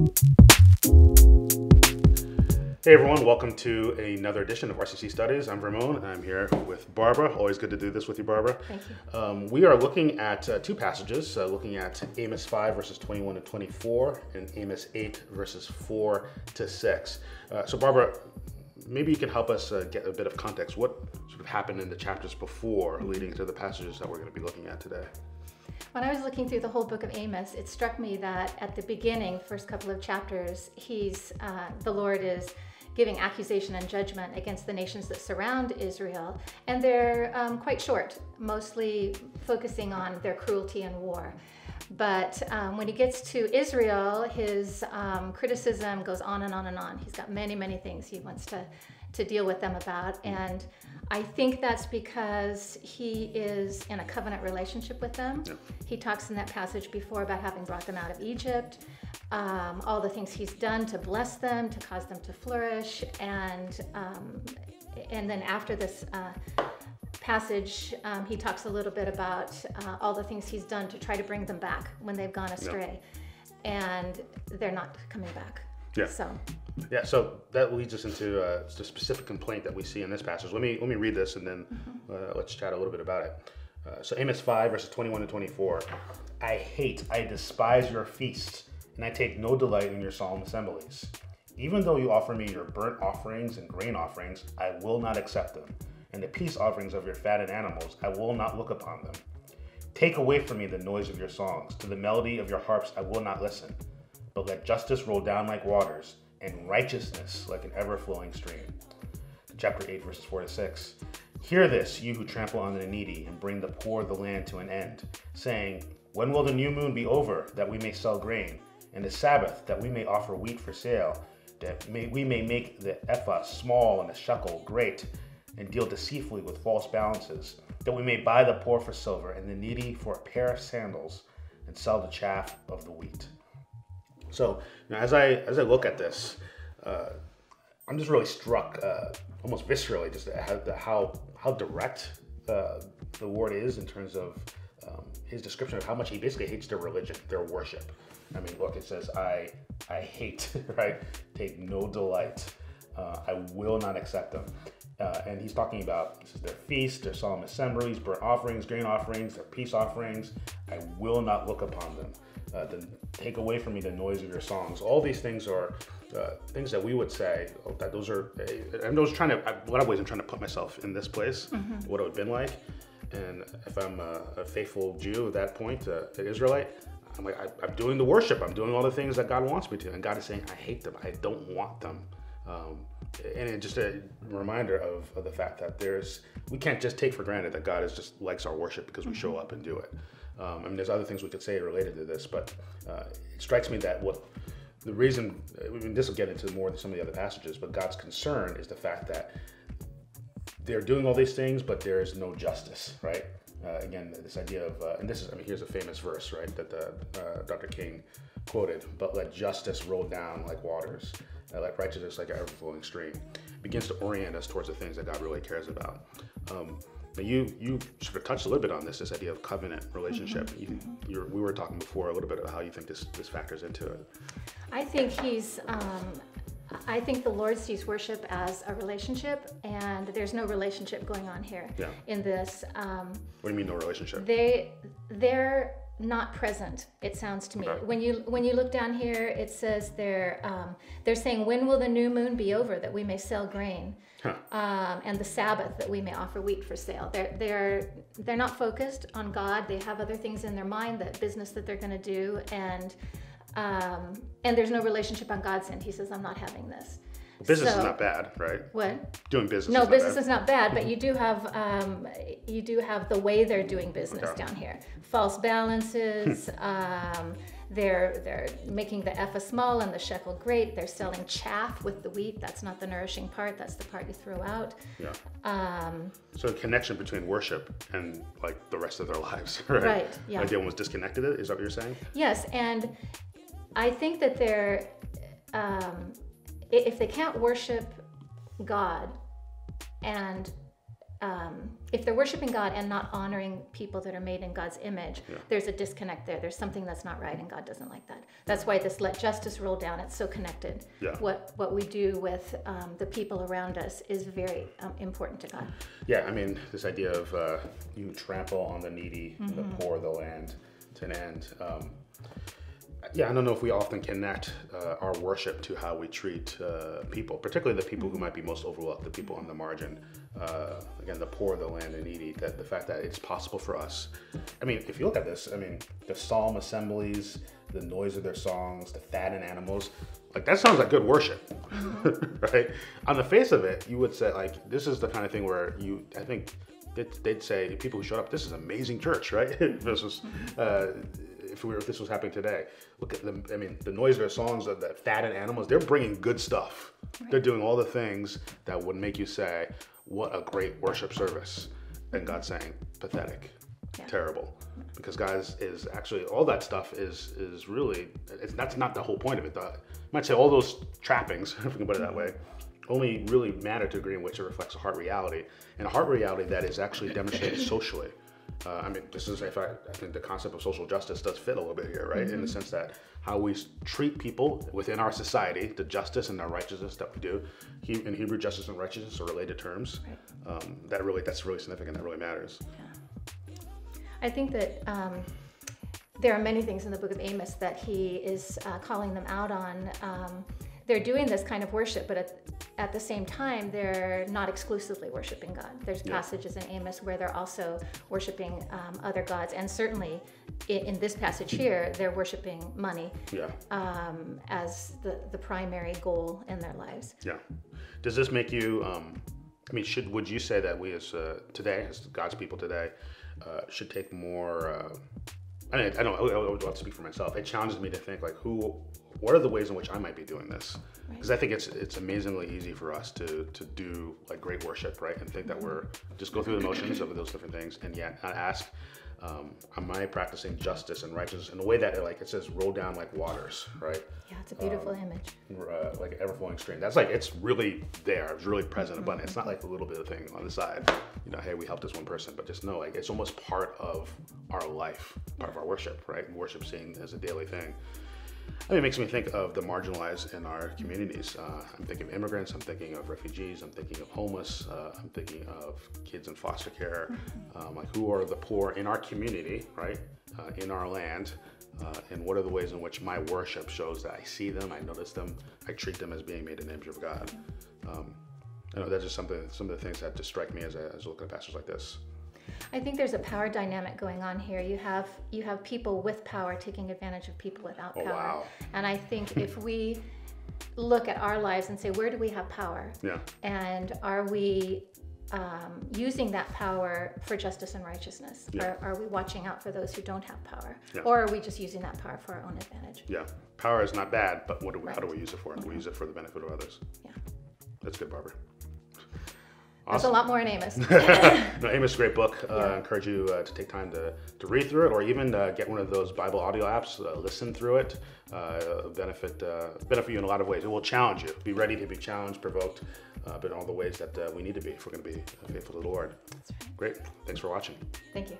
Hey everyone, welcome to another edition of RCC Studies. I'm Vermon. I'm here with Barbara. Always good to do this with you, Barbara. Thank you. Um, we are looking at uh, two passages, uh, looking at Amos 5 verses 21 to 24 and Amos 8 verses 4 to 6. Uh, so, Barbara, maybe you can help us uh, get a bit of context. What sort of happened in the chapters before leading to the passages that we're going to be looking at today? When I was looking through the whole book of Amos, it struck me that at the beginning, first couple of chapters, he's uh, the Lord is giving accusation and judgment against the nations that surround Israel, and they're um, quite short, mostly focusing on their cruelty and war. But um, when he gets to Israel, his um, criticism goes on and on and on. He's got many, many things he wants to, to deal with them about. And I think that's because he is in a covenant relationship with them. Yeah. He talks in that passage before about having brought them out of Egypt, um, all the things he's done to bless them, to cause them to flourish, and um, and then after this. Uh, passage, um, he talks a little bit about uh, all the things he's done to try to bring them back when they've gone astray, yeah. and they're not coming back. Yeah. So. Yeah. So that leads us into uh, the specific complaint that we see in this passage. Let me let me read this and then mm-hmm. uh, let's chat a little bit about it. Uh, so Amos five verses twenty one to twenty four. I hate, I despise your feasts, and I take no delight in your solemn assemblies. Even though you offer me your burnt offerings and grain offerings, I will not accept them. And the peace offerings of your fatted animals, I will not look upon them. Take away from me the noise of your songs. To the melody of your harps, I will not listen but let justice roll down like waters and righteousness like an ever flowing stream. Chapter 8, verses 4 to 6. Hear this, you who trample on the needy and bring the poor of the land to an end, saying, When will the new moon be over, that we may sell grain, and the Sabbath, that we may offer wheat for sale, that may, we may make the ephah small and the shekel great, and deal deceitfully with false balances, that we may buy the poor for silver and the needy for a pair of sandals, and sell the chaff of the wheat. So you know, as I as I look at this, uh, I'm just really struck, uh, almost viscerally, just how how, direct uh, the word is in terms of um, his description of how much he basically hates their religion, their worship. I mean, look, it says, "I I hate," right? Take no delight. Uh, I will not accept them. Uh, and he's talking about this is their feast, their solemn assemblies, burnt offerings, grain offerings, their peace offerings. I will not look upon them uh, the, take away from me the noise of your songs. All these things are uh, things that we would say oh, that those are. I'm just trying to. I, what I was, I'm trying to put myself in this place, mm-hmm. what it would have been like, and if I'm a, a faithful Jew at that point, uh, an Israelite, I'm like I, am doing the worship. I'm doing all the things that God wants me to, and God is saying I hate them. I don't want them. Um, and it just a reminder of, of, the fact that there's we can't just take for granted that God is just likes our worship because we show mm-hmm. up and do it. Um, I mean, there's other things we could say related to this, but uh, it strikes me that what the reason, I mean, this will get into more than some of the other passages, but God's concern is the fact that they're doing all these things, but there is no justice, right? Uh, again, this idea of, uh, and this is, I mean, here's a famous verse, right, that the, uh, Dr. King quoted, but let justice roll down like waters, uh, let righteousness like an ever flowing stream, begins to orient us towards the things that God really cares about. Um, but you you sort of touched a little bit on this this idea of covenant relationship. Mm-hmm. You, we were talking before a little bit about how you think this this factors into it. I think he's. Um, I think the Lord sees worship as a relationship, and there's no relationship going on here yeah. in this. Um, what do you mean no relationship? They they're not present it sounds to me. Okay. when you when you look down here it says they're um, they're saying when will the new moon be over that we may sell grain huh. um, and the sabbath that we may offer wheat for sale? They're they're they're not focused on god. They have other things in their mind that business that they're going to do and um, and there's no relationship on god's end. He says i'm not having this Business so, is not bad, right? What? Doing business. No, is business not is not bad, but you do have um, you do have the way they're doing business okay. down here. False balances. um, they're they're making the ephah small and the shekel great. They're selling chaff with the wheat. That's not the nourishing part. That's the part you throw out. Yeah. Um, so a connection between worship and like the rest of their lives, right? Right. Yeah. Like they almost disconnected it. Is that what you're saying? Yes, and I think that they're. Um, if they can't worship God and um, if they're worshiping God and not honoring people that are made in God's image, Yeah. there's a disconnect there. There's something that's not right, and God doesn't like that. That's why this let justice roll down. It's so connected. Yeah. What what we do with um, the people around us is very um, important to God. Yeah, I mean, this idea of uh, you trample on the needy, the poor, the land to an end. Yeah, I don't know if we often connect uh, our worship to how we treat uh, people, particularly the people who might be most overlooked, the people on the margin. Uh, again, the poor, the land, and needy. That the fact that it's possible for us. I mean, if you look at this, I mean, the psalm assemblies, the noise of their songs, the fattened animals, like that sounds like good worship, right? On the face of it, you would say like this is the kind of thing where you, I think, they'd, they'd say the people who showed up, this is amazing church, right? this was, uh, if we were, if this was happening today, look at them. I mean, the noise of their songs, of the fattened animals, they're bringing good stuff. They're doing all the things that would make you say, what a great worship service. And God's saying, pathetic, Yeah. terrible. Because guys is actually all that stuff is is really it's that's not the whole point of it. The, you might say all those trappings, if we can put it that way, only really matter to a degree in which it reflects a heart reality, and a heart reality that is actually demonstrated socially. Uh, I mean, this is if I, I think the concept of social justice does fit a little bit here, right? In the sense that how we treat people within our society, the justice and the righteousness that we do. He, in Hebrew, justice and righteousness are related terms. Um, that really, that's really significant. That really matters. I think that um, there are many things in the book of Amos that he is uh, calling them out on. Um, they're doing this kind of worship, but at, at the same time, they're not exclusively worshiping God. There's Yeah. passages in Amos where they're also worshiping um, other gods, and certainly in, in this passage here, they're worshiping money Yeah. um, as the, the primary goal in their lives. Yeah. Does this make you? Um, I mean, should would you say that we as uh, today, as God's people today, uh, should take more? Uh, I mean, I don't. I, would love to speak for myself. It challenges me to think like, who? What are the ways in which I might be doing this? Because I think it's it's amazingly easy for us to to do like great worship, right? And think that we're just go through the motions of those different things, and yet not ask. Um, am I practicing justice and righteousness in a way that, it, like it says, roll down like waters, right? Yeah, it's a beautiful image. uh, like ever flowing stream. That's like it's really there. It's really present, abundant. It's not like a little bit of thing on the side. You know, hey, we helped this one person, but just know like it's almost part of our life, part of our worship, right? Worship seen as a daily thing. I mean, it makes me think of the marginalized in our communities. Uh, I'm thinking of immigrants. I'm thinking of refugees. I'm thinking of homeless. Uh, I'm thinking of kids in foster care. Um, like who are the poor in our community, right? Uh, in our land. Uh, and what are the ways in which my worship shows that I see them, I notice them, I treat them as being made in the image of God. Um, I know that's just something, some of the things that just strike me as I, as I look at pastors like this. I think there's a power dynamic going on here. You have you have people with power taking advantage of people without Oh, power. wow. And I think if we look at our lives and say, where do we have power? Yeah, And are we um, using that power for justice and righteousness? Yeah. Or are we watching out for those who don't have power? Yeah. Or are we just using that power for our own advantage? yeah. Power is not bad, but what do we, how do we use it for? Do we use it for the benefit of others? Yeah. That's good, Barbara. There's a lot more in Amos. No, Amos, is a great book. Uh, Yeah. I encourage you uh, to take time to, to read through it, or even uh, get one of those Bible audio apps. Uh, listen through it. Uh, benefit uh, benefit you in a lot of ways. It will challenge you. Be ready to be challenged, provoked, uh, but in all the ways that uh, we need to be if we're going to be faithful to the Lord. Great. Thanks for watching. Thank you.